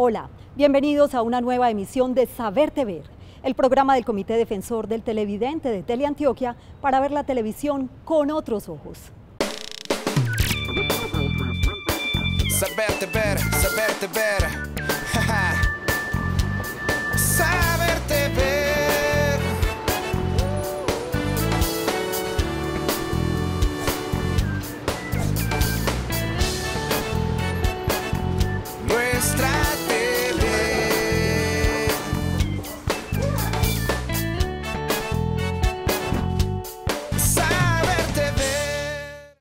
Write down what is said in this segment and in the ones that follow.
Hola, bienvenidos a una nueva emisión de Saberte Ver, el programa del Comité Defensor del Televidente de Teleantioquia para ver la televisión con otros ojos. Saberte ver, saberte ver.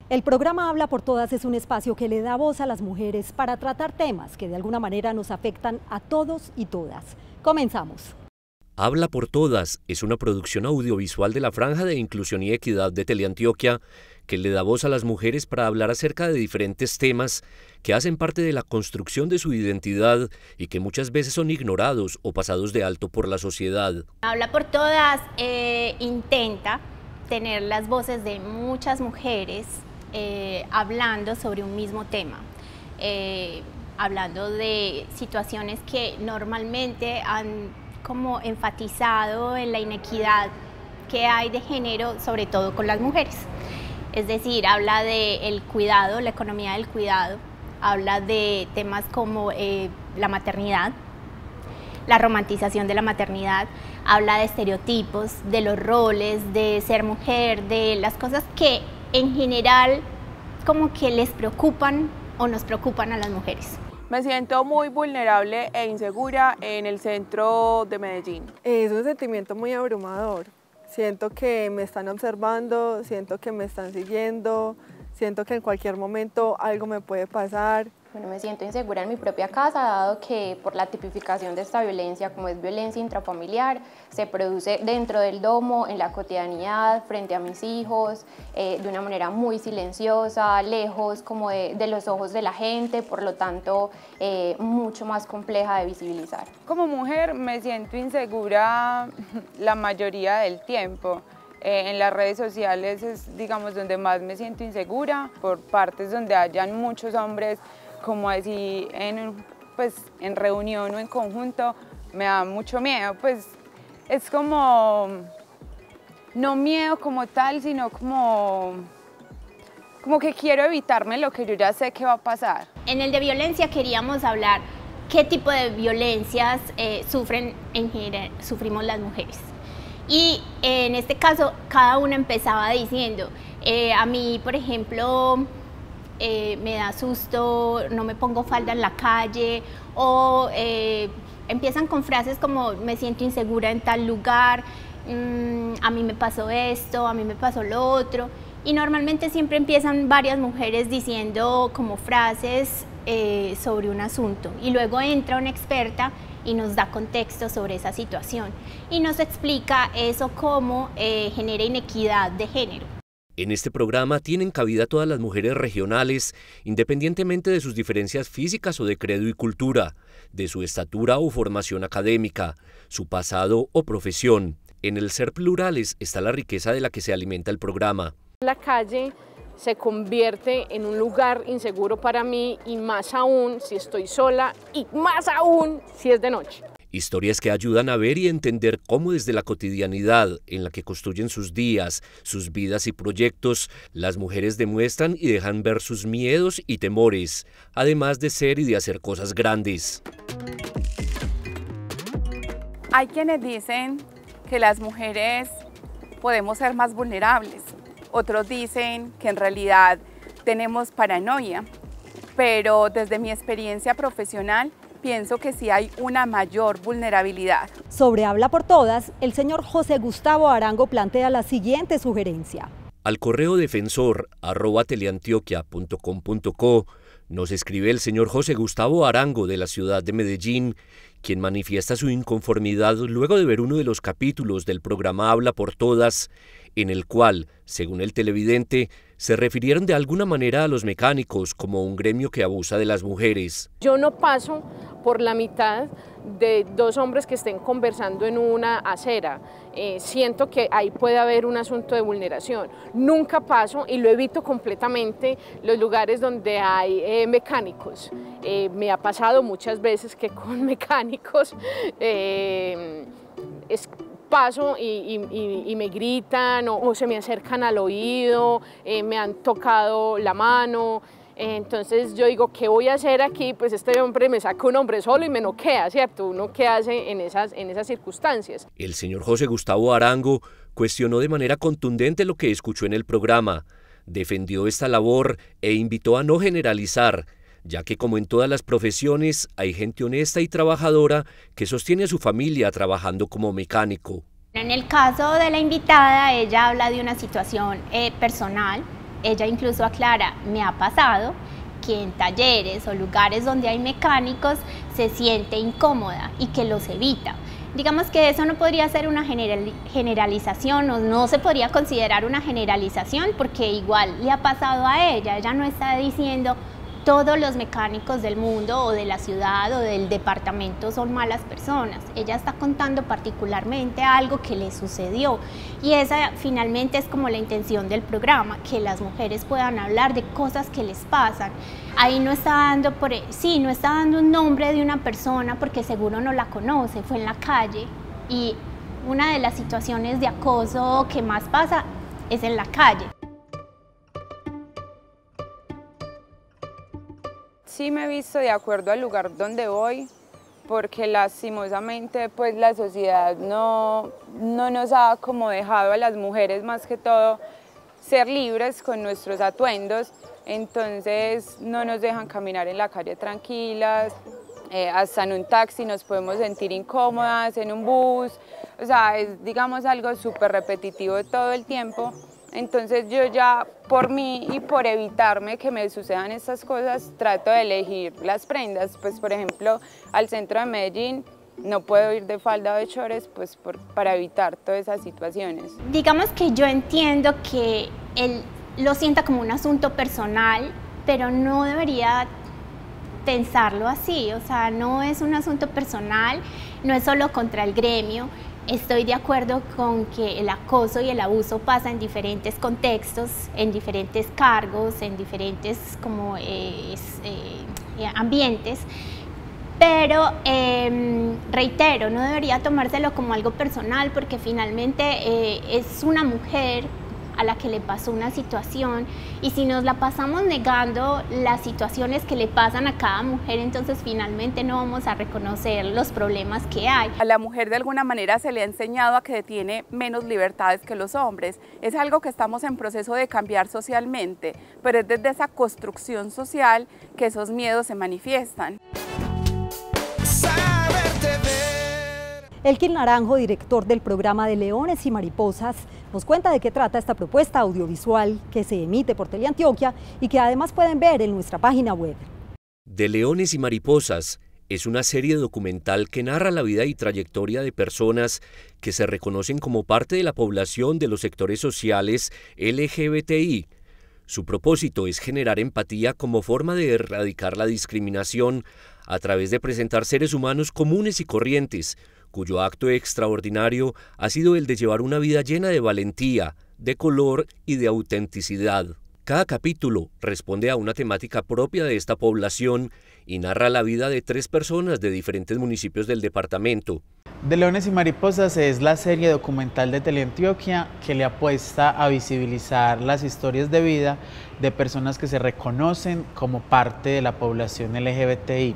El programa Habla por Todas es un espacio que le da voz a las mujeres para tratar temas que de alguna manera nos afectan a todos y todas. Comenzamos. Habla por Todas es una producción audiovisual de la Franja de Inclusión y Equidad de Teleantioquia que le da voz a las mujeres para hablar acerca de diferentes temas que hacen parte de la construcción de su identidad y que muchas veces son ignorados o pasados de alto por la sociedad. Habla por todas eh, intenta tener las voces de muchas mujeres eh, hablando sobre un mismo tema, eh, hablando de situaciones que normalmente han como enfatizado en la inequidad que hay de género, sobre todo con las mujeres. Es decir, habla de el cuidado, la economía del cuidado, habla de temas como eh, la maternidad, la romantización de la maternidad, habla de estereotipos, de los roles, de ser mujer, de las cosas que en general como que les preocupan o nos preocupan a las mujeres. Me siento muy vulnerable e insegura en el centro de Medellín. Es un sentimiento muy abrumador. Siento que me están observando, siento que me están siguiendo, siento que en cualquier momento algo me puede pasar. Bueno, me siento insegura en mi propia casa, dado que por la tipificación de esta violencia, como es violencia intrafamiliar, se produce dentro del domo, en la cotidianidad, frente a mis hijos, eh, de una manera muy silenciosa, lejos como de, de, los ojos de la gente, por lo tanto, eh, mucho más compleja de visibilizar. Como mujer me siento insegura la mayoría del tiempo. Eh, en las redes sociales es, digamos, donde más me siento insegura, por partes donde hayan muchos hombres como así en, pues, en reunión o en conjunto, me da mucho miedo. Pues es como, no miedo como tal, sino como, como que quiero evitarme lo que yo ya sé que va a pasar. En el de violencia queríamos hablar qué tipo de violencias eh, sufren en general, sufrimos las mujeres. Y eh, en este caso, cada una empezaba diciendo, eh, a mí, por ejemplo, eh, me da susto, no me pongo falda en la calle o eh, empiezan con frases como me siento insegura en tal lugar, mmm, a mí me pasó esto, a mí me pasó lo otro. Y normalmente siempre empiezan varias mujeres diciendo como frases eh, sobre un asunto y luego entra una experta y nos da contexto sobre esa situación y nos explica eso cómo genera inequidad de género. En este programa tienen cabida todas las mujeres regionales, independientemente de sus diferencias físicas o de credo y cultura, de su estatura o formación académica, su pasado o profesión. En el ser plurales está la riqueza de la que se alimenta el programa. La calle se convierte en un lugar inseguro para mí y más aún si estoy sola y más aún si es de noche. Historias que ayudan a ver y entender cómo desde la cotidianidad en la que construyen sus días, sus vidas y proyectos, las mujeres demuestran y dejan ver sus miedos y temores, además de ser y de hacer cosas grandes. Hay quienes dicen que las mujeres podemos ser más vulnerables, otros dicen que en realidad tenemos paranoia, pero desde mi experiencia profesional pienso que sí hay una mayor vulnerabilidad. Sobre Habla por Todas, el señor José Gustavo Arango plantea la siguiente sugerencia. Al correo defensor arroba teleantioquia.com.co nos escribe el señor José Gustavo Arango de la ciudad de Medellín, quien manifiesta su inconformidad luego de ver uno de los capítulos del programa Habla por Todas, en el cual, según el televidente, se refirieron de alguna manera a los mecánicos como un gremio que abusa de las mujeres. Yo no paso por la mitad de dos hombres que estén conversando en una acera. Eh, siento que ahí puede haber un asunto de vulneración. Nunca paso y lo evito completamente los lugares donde hay eh, mecánicos. Eh, me ha pasado muchas veces que con mecánicos es, paso y, me gritan o, se me acercan al oído, me han tocado la mano. Entonces yo digo, ¿qué voy a hacer aquí? Pues este hombre me saca un hombre solo y me noquea, ¿cierto? Uno qué hace en esas, en esas circunstancias. El señor José Gustavo Arango cuestionó de manera contundente lo que escuchó en el programa, defendió esta labor e invitó a no generalizar, ya que como en todas las profesiones hay gente honesta y trabajadora que sostiene a su familia trabajando como mecánico. En el caso de la invitada, ella habla de una situación eh, personal ella incluso aclara, me ha pasado que en talleres o lugares donde hay mecánicos se siente incómoda y que los evita. Digamos que eso no podría ser una generalización no se podría considerar una generalización porque igual le ha pasado a ella, ella no está diciendo todos los mecánicos del mundo o de la ciudad o del departamento son malas personas. Ella está contando particularmente algo que le sucedió y esa finalmente es como la intención del programa, que las mujeres puedan hablar de cosas que les pasan. Ahí no está dando por e, sí, no está dando un nombre de una persona porque seguro no la conoce, fue en la calle y una de las situaciones de acoso que más pasa es en la calle. Sí me he visto de acuerdo al lugar donde voy, porque lastimosamente pues la sociedad no, no nos ha como dejado a las mujeres más que todo ser libres con nuestros atuendos, entonces no nos dejan caminar en la calle tranquilas, eh, hasta en un taxi nos podemos sentir incómodas, en un bus, o sea, es digamos algo súper repetitivo todo el tiempo entonces yo ya por mí y por evitarme que me sucedan estas cosas, trato de elegir las prendas. Pues por ejemplo, al centro de Medellín no puedo ir de falda o de chores pues para evitar todas esas situaciones. Digamos que yo entiendo que él lo sienta como un asunto personal, pero no debería pensarlo así, o sea, no es un asunto personal, no es solo contra el gremio, Estoy de acuerdo con que el acoso y el abuso pasa en diferentes contextos, en diferentes cargos, en diferentes como, eh, eh, ambientes, pero em, reitero, no debería tomárselo como algo personal porque finalmente eh, es una mujer a la que le pasó una situación y si nos la pasamos negando las situaciones que le pasan a cada mujer, entonces finalmente no vamos a reconocer los problemas que hay. A la mujer de alguna manera se le ha enseñado a que tiene menos libertades que los hombres. Es algo que estamos en proceso de cambiar socialmente, pero es desde esa construcción social que esos miedos se manifiestan. Elkin Naranjo, director del programa de Leones y Mariposas, nos cuenta de qué trata esta propuesta audiovisual que se emite por Teleantioquia y que además pueden ver en nuestra página web. De Leones y Mariposas es una serie documental que narra la vida y trayectoria de personas que se reconocen como parte de la población de los sectores sociales LGBTI. Su propósito es generar empatía como forma de erradicar la discriminación a través de presentar seres humanos comunes y corrientes, cuyo acto extraordinario ha sido el de llevar una vida llena de valentía, de color y de autenticidad. Cada capítulo responde a una temática propia de esta población y narra la vida de tres personas de diferentes municipios del departamento. De Leones y Mariposas es la serie documental de Teleantioquia que le apuesta a visibilizar las historias de vida de personas que se reconocen como parte de la población LGBTI.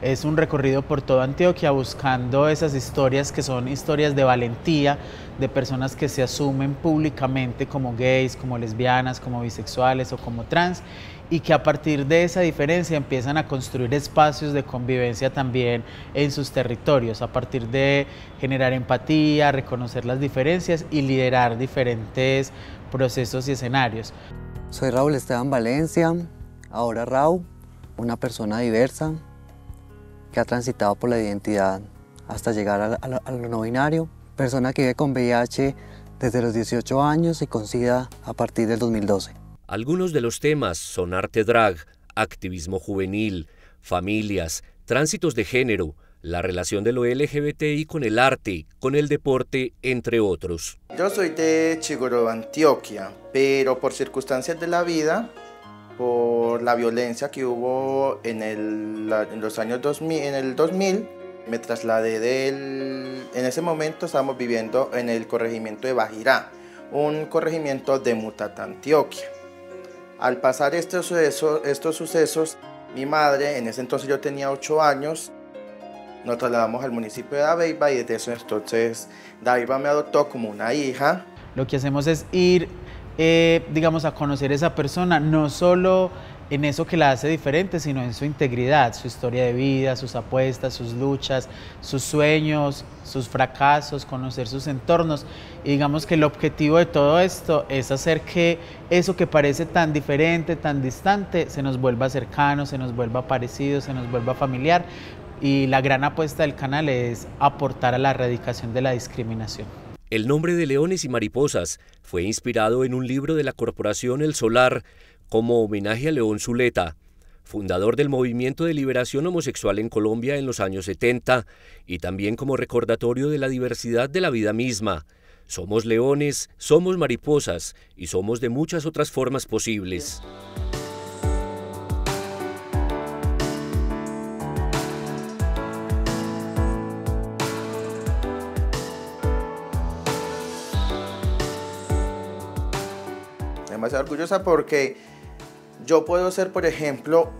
Es un recorrido por toda Antioquia buscando esas historias que son historias de valentía, de personas que se asumen públicamente como gays, como lesbianas, como bisexuales o como trans y que a partir de esa diferencia empiezan a construir espacios de convivencia también en sus territorios, a partir de generar empatía, reconocer las diferencias y liderar diferentes procesos y escenarios. Soy Raúl Esteban Valencia, ahora Raúl, una persona diversa, que ha transitado por la identidad hasta llegar a, lo no binario, persona que vive con VIH desde los 18 años y con SIDA a partir del 2012. Algunos de los temas son arte drag, activismo juvenil, familias, tránsitos de género, la relación de lo LGBTI con el arte, con el deporte, entre otros. Yo soy de Chigoró, Antioquia, pero por circunstancias de la vida, por la violencia que hubo en, el, en los años 2000, en el 2000, me trasladé del... En ese momento estábamos viviendo en el corregimiento de Bajirá, un corregimiento de Mutata, Antioquia. Al pasar estos sucesos, estos sucesos, mi madre, en ese entonces yo tenía 8 años, nos trasladamos al municipio de Dabeiba y desde eso entonces Dabeiba me adoptó como una hija. Lo que hacemos es ir, eh, digamos, a conocer a esa persona, no solo en eso que la hace diferente, sino en su integridad, su historia de vida, sus apuestas, sus luchas, sus sueños, sus fracasos, conocer sus entornos. Y digamos que el objetivo de todo esto es hacer que eso que parece tan diferente, tan distante, se nos vuelva cercano, se nos vuelva parecido, se nos vuelva familiar, y la gran apuesta del canal es aportar a la erradicación de la discriminación. El nombre de Leones y Mariposas fue inspirado en un libro de la Corporación El Solar como homenaje a León Zuleta, fundador del movimiento de liberación homosexual en Colombia en los años 70 y también como recordatorio de la diversidad de la vida misma. Somos leones, somos mariposas y somos de muchas otras formas posibles. Demasiado orgullosa porque yo puedo ser, por ejemplo,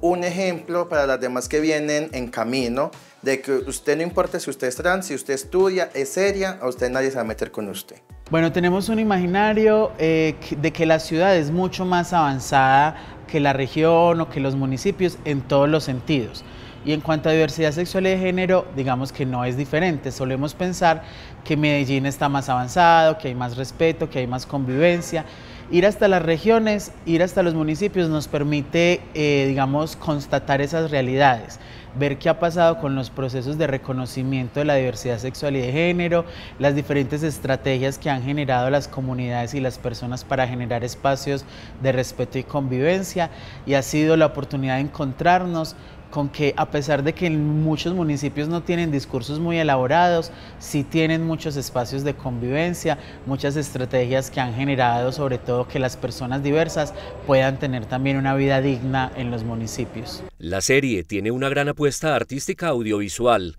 un ejemplo para las demás que vienen en camino de que usted no importa si usted es trans, si usted estudia, es seria, a usted nadie se va a meter con usted. Bueno, tenemos un imaginario eh, de que la ciudad es mucho más avanzada que la región o que los municipios en todos los sentidos. Y en cuanto a diversidad sexual y de género, digamos que no es diferente. Solemos pensar que Medellín está más avanzado, que hay más respeto, que hay más convivencia. Ir hasta las regiones, ir hasta los municipios nos permite, eh, digamos, constatar esas realidades, ver qué ha pasado con los procesos de reconocimiento de la diversidad sexual y de género, las diferentes estrategias que han generado las comunidades y las personas para generar espacios de respeto y convivencia y ha sido la oportunidad de encontrarnos con que a pesar de que muchos municipios no tienen discursos muy elaborados, sí tienen muchos espacios de convivencia, muchas estrategias que han generado sobre todo que las personas diversas puedan tener también una vida digna en los municipios. La serie tiene una gran apuesta artística audiovisual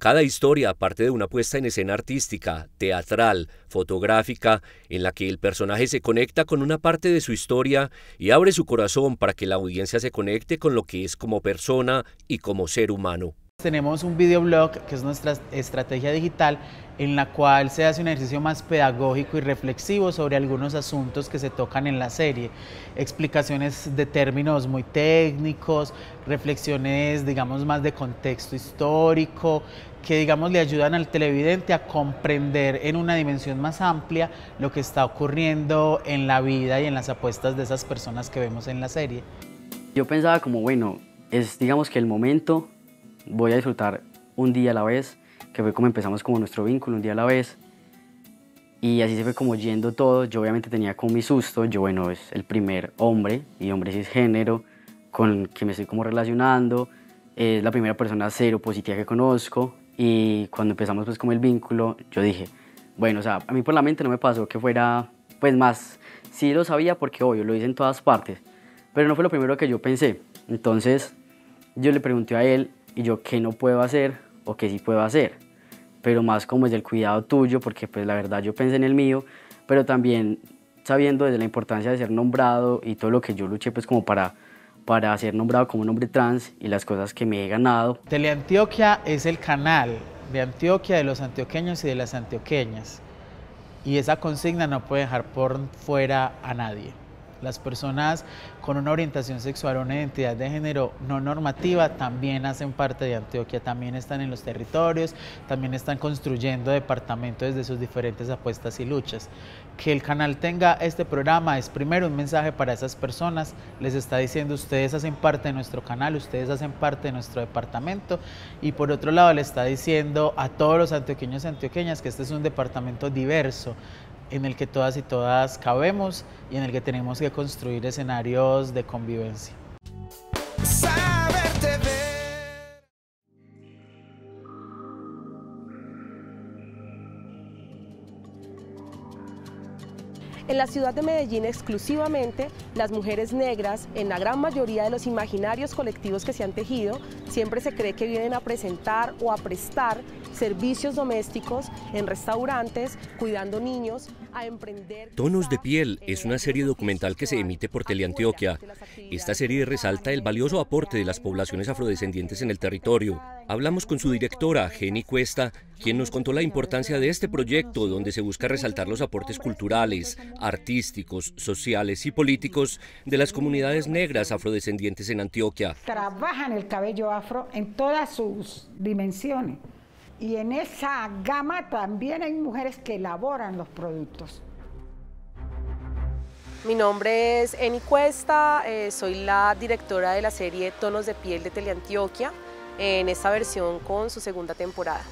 cada historia parte de una puesta en escena artística, teatral, fotográfica, en la que el personaje se conecta con una parte de su historia y abre su corazón para que la audiencia se conecte con lo que es como persona y como ser humano. Tenemos un videoblog que es nuestra estrategia digital en la cual se hace un ejercicio más pedagógico y reflexivo sobre algunos asuntos que se tocan en la serie. Explicaciones de términos muy técnicos, reflexiones digamos más de contexto histórico, que digamos le ayudan al televidente a comprender en una dimensión más amplia lo que está ocurriendo en la vida y en las apuestas de esas personas que vemos en la serie. Yo pensaba como, bueno, es digamos que el momento voy a disfrutar un día a la vez, que fue como empezamos como nuestro vínculo, un día a la vez. Y así se fue como yendo todo. Yo obviamente tenía como mi susto. Yo, bueno, es el primer hombre y hombre cisgénero con que me estoy como relacionando. Es la primera persona cero positiva que conozco. Y cuando empezamos pues como el vínculo, yo dije, bueno, o sea, a mí por la mente no me pasó que fuera pues más, sí lo sabía porque obvio, lo hice en todas partes, pero no fue lo primero que yo pensé. Entonces yo le pregunté a él y yo qué no puedo hacer o qué sí puedo hacer. Pero más como es el cuidado tuyo, porque pues la verdad yo pensé en el mío, pero también sabiendo desde la importancia de ser nombrado y todo lo que yo luché pues como para para ser nombrado como un hombre trans y las cosas que me he ganado. Teleantioquia es el canal de Antioquia, de los antioqueños y de las antioqueñas. Y esa consigna no puede dejar por fuera a nadie. Las personas con una orientación sexual o una identidad de género no normativa también hacen parte de Antioquia, también están en los territorios, también están construyendo departamentos desde sus diferentes apuestas y luchas. Que el canal tenga este programa es primero un mensaje para esas personas, les está diciendo ustedes hacen parte de nuestro canal, ustedes hacen parte de nuestro departamento y por otro lado le está diciendo a todos los antioqueños y antioqueñas que este es un departamento diverso, en el que todas y todas cabemos y en el que tenemos que construir escenarios de convivencia. En la ciudad de Medellín exclusivamente, las mujeres negras, en la gran mayoría de los imaginarios colectivos que se han tejido, siempre se cree que vienen a presentar o a prestar servicios domésticos en restaurantes, cuidando niños, a emprender... Tonos de piel es una serie documental que se emite por Teleantioquia. Esta serie resalta el valioso aporte de las poblaciones afrodescendientes en el territorio. Hablamos con su directora, Jenny Cuesta, quien nos contó la importancia de este proyecto donde se busca resaltar los aportes culturales, artísticos, sociales y políticos de las comunidades negras afrodescendientes en Antioquia. Trabajan el cabello afro en todas sus dimensiones y en esa gama también hay mujeres que elaboran los productos. Mi nombre es Eni Cuesta, eh, soy la directora de la serie Tonos de Piel de Teleantioquia, en esta versión con su segunda temporada.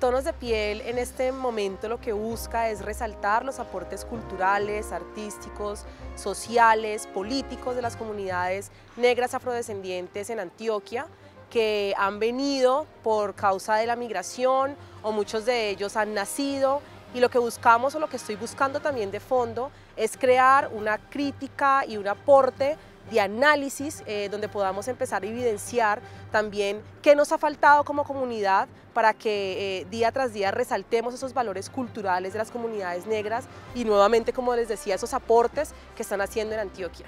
Tonos de piel en este momento lo que busca es resaltar los aportes culturales, artísticos, sociales, políticos de las comunidades negras afrodescendientes en Antioquia, que han venido por causa de la migración o muchos de ellos han nacido y lo que buscamos o lo que estoy buscando también de fondo es crear una crítica y un aporte de análisis eh, donde podamos empezar a evidenciar también qué nos ha faltado como comunidad para que eh, día tras día resaltemos esos valores culturales de las comunidades negras y nuevamente, como les decía, esos aportes que están haciendo en Antioquia.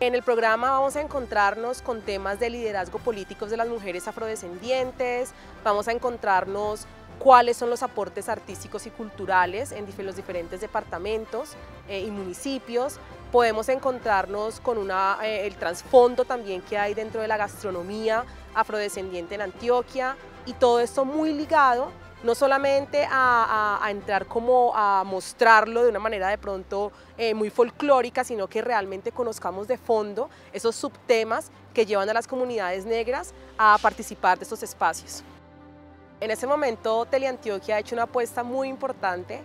En el programa vamos a encontrarnos con temas de liderazgo políticos de las mujeres afrodescendientes, vamos a encontrarnos cuáles son los aportes artísticos y culturales en los diferentes departamentos eh, y municipios. Podemos encontrarnos con eh, el trasfondo también que hay dentro de la gastronomía afrodescendiente en Antioquia y todo esto muy ligado no solamente a, entrar como a mostrarlo de una manera de pronto eh, muy folclórica, sino que realmente conozcamos de fondo esos subtemas que llevan a las comunidades negras a participar de estos espacios. En ese momento Teleantioquia ha hecho una apuesta muy importante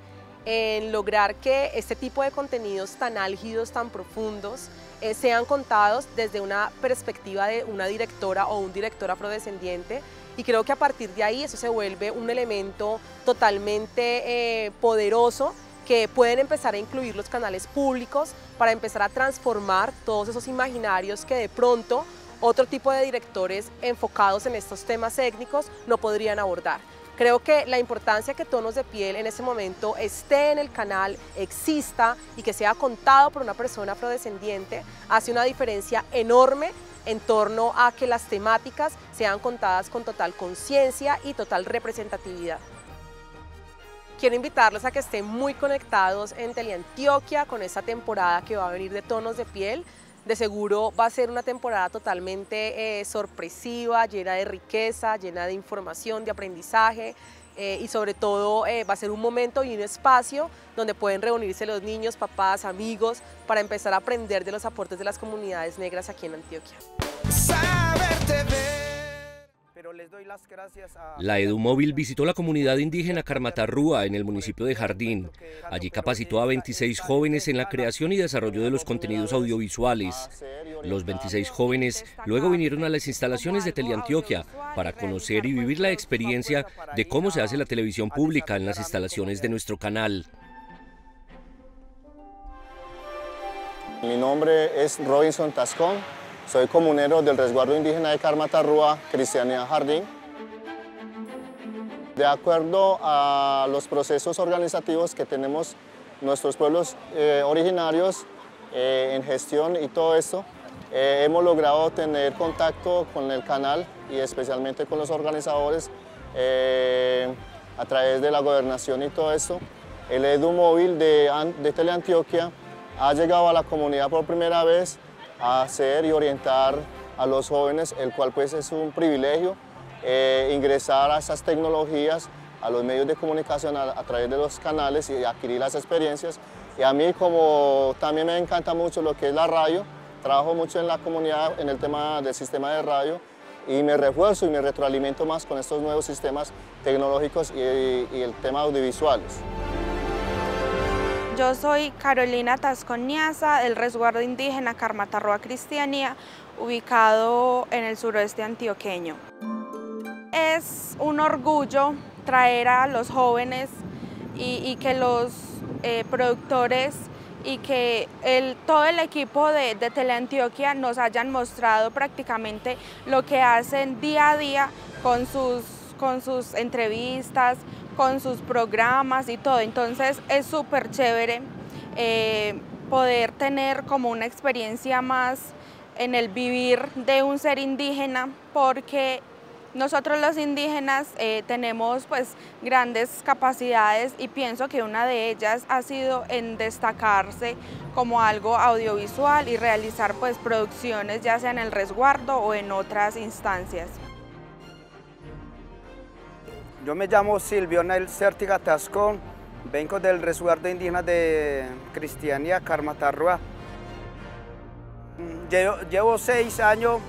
en lograr que este tipo de contenidos tan álgidos, tan profundos, eh, sean contados desde una perspectiva de una directora o un director afrodescendiente y creo que a partir de ahí eso se vuelve un elemento totalmente eh, poderoso que pueden empezar a incluir los canales públicos para empezar a transformar todos esos imaginarios que de pronto otro tipo de directores enfocados en estos temas étnicos no podrían abordar. Creo que la importancia que Tonos de Piel en ese momento esté en el canal, exista y que sea contado por una persona afrodescendiente hace una diferencia enorme en torno a que las temáticas sean contadas con total conciencia y total representatividad. Quiero invitarlos a que estén muy conectados en Teleantioquia con esta temporada que va a venir de tonos de piel. De seguro va a ser una temporada totalmente eh, sorpresiva, llena de riqueza, llena de información, de aprendizaje, eh, y sobre todo eh, va a ser un momento y un espacio donde pueden reunirse los niños, papás, amigos, para empezar a aprender de los aportes de las comunidades negras aquí en Antioquia. La EduMóvil visitó la comunidad indígena Carmatarrúa en el municipio de Jardín. Allí capacitó a 26 jóvenes en la creación y desarrollo de los contenidos audiovisuales. Los 26 jóvenes luego vinieron a las instalaciones de Teleantioquia para conocer y vivir la experiencia de cómo se hace la televisión pública en las instalaciones de nuestro canal. Mi nombre es Robinson Tascón, soy comunero del resguardo indígena de Carmatarrúa, Cristianía Jardín. De acuerdo a los procesos organizativos que tenemos nuestros pueblos eh, originarios eh, en gestión y todo esto, eh, hemos logrado tener contacto con el canal y especialmente con los organizadores a través de la gobernación y todo esto. El Edu Móvil de, de Teleantioquia ha llegado a la comunidad por primera vez hacer y orientar a los jóvenes, el cual pues es un privilegio eh, ingresar a esas tecnologías, a los medios de comunicación a, través de los canales y adquirir las experiencias. Y a mí como también me encanta mucho lo que es la radio, trabajo mucho en la comunidad en el tema del sistema de radio y me refuerzo y me retroalimento más con estos nuevos sistemas tecnológicos y, y el tema audiovisuales. Yo soy Carolina Tasconiaza del resguardo indígena Carmatarroa Cristianía, ubicado en el suroeste antioqueño. Es un orgullo traer a los jóvenes y, que los eh, productores y que el, todo el equipo de, de Teleantioquia nos hayan mostrado prácticamente lo que hacen día a día con sus, con sus entrevistas, con sus programas y todo. Entonces es súper chévere eh, poder tener como una experiencia más en el vivir de un ser indígena porque nosotros los indígenas eh, tenemos pues grandes capacidades y pienso que una de ellas ha sido en destacarse como algo audiovisual y realizar pues producciones ya sea en el resguardo o en otras instancias. Yo me llamo Silvio Nel Cértiga Tascón, vengo del resguardo indígena de Cristianía Carmatarrua. Llevo, llevo seis años,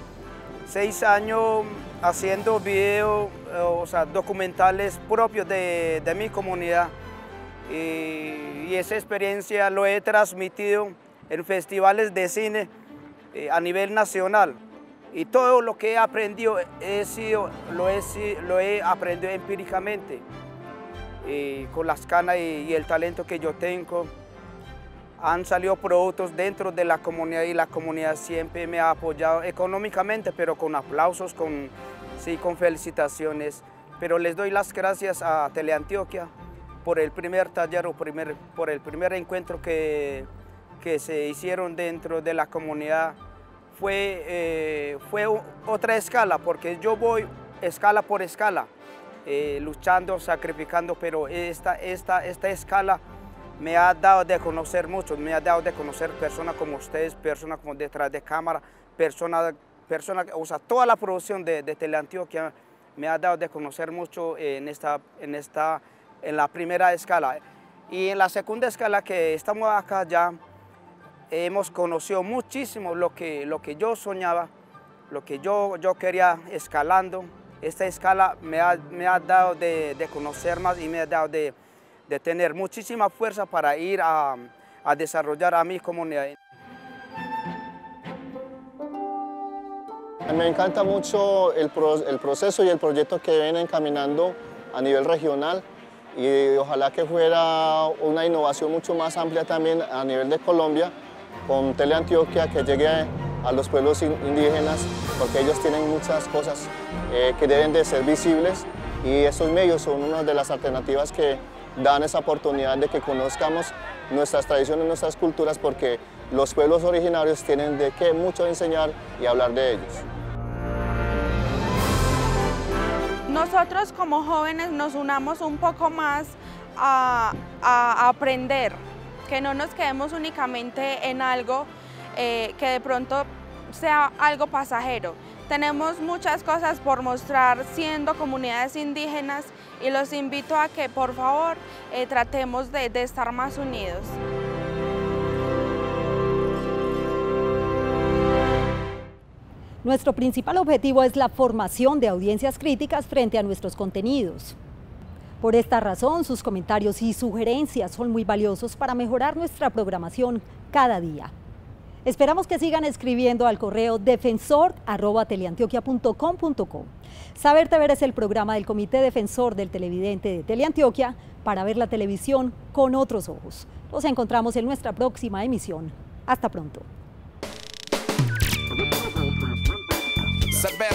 seis años haciendo videos, o sea, documentales propios de, de mi comunidad. Y, y, esa experiencia lo he transmitido en festivales de cine eh, a nivel nacional. Y todo lo que he aprendido he lo, he, lo aprendido empíricamente, eh, con las canas y, y el talento que yo tengo han salido productos dentro de la comunidad y la comunidad siempre me ha apoyado económicamente, pero con aplausos, con, sí, con felicitaciones. Pero les doy las gracias a Teleantioquia por el primer taller o primer, por el primer encuentro que, que se hicieron dentro de la comunidad. Fue, eh, fue otra escala, porque yo voy escala por escala, eh, luchando, sacrificando, pero esta, esta, esta escala me ha dado de conocer mucho, me ha dado de conocer personas como ustedes, personas como detrás de cámara, personas, personas o sea, toda la producción de, de Teleantioquia me ha dado de conocer mucho en, esta, en, esta, en la primera escala. Y en la segunda escala que estamos acá ya, hemos conocido muchísimo lo que, lo que yo soñaba, lo que yo, yo quería escalando. Esta escala me ha, me ha dado de, conocer más y me ha dado de, de tener muchísima fuerza para ir a, a desarrollar a mi comunidad. Me encanta mucho el, pro, el, proceso y el proyecto que vienen caminando a nivel regional y ojalá que fuera una innovación mucho más amplia también a nivel de Colombia con Teleantioquia que llegue a los pueblos indígenas porque ellos tienen muchas cosas eh, que deben de ser visibles y esos medios son una de las alternativas que dan esa oportunidad de que conozcamos nuestras tradiciones, nuestras culturas, porque los pueblos originarios tienen de qué mucho enseñar y hablar de ellos. Nosotros como jóvenes nos unamos un poco más a, a aprender, que no nos quedemos únicamente en algo eh, que de pronto sea algo pasajero. Tenemos muchas cosas por mostrar siendo comunidades indígenas y los invito a que por favor eh, tratemos de, de estar más unidos. Nuestro principal objetivo es la formación de audiencias críticas frente a nuestros contenidos. Por esta razón, sus comentarios y sugerencias son muy valiosos para mejorar nuestra programación cada día. Esperamos que sigan escribiendo al correo defensor.teleantioquia.com.co. Saberte Ver es el programa del Comité Defensor del Televidente de Teleantioquia para ver la televisión con otros ojos. Nos encontramos en nuestra próxima emisión. Hasta pronto. Saber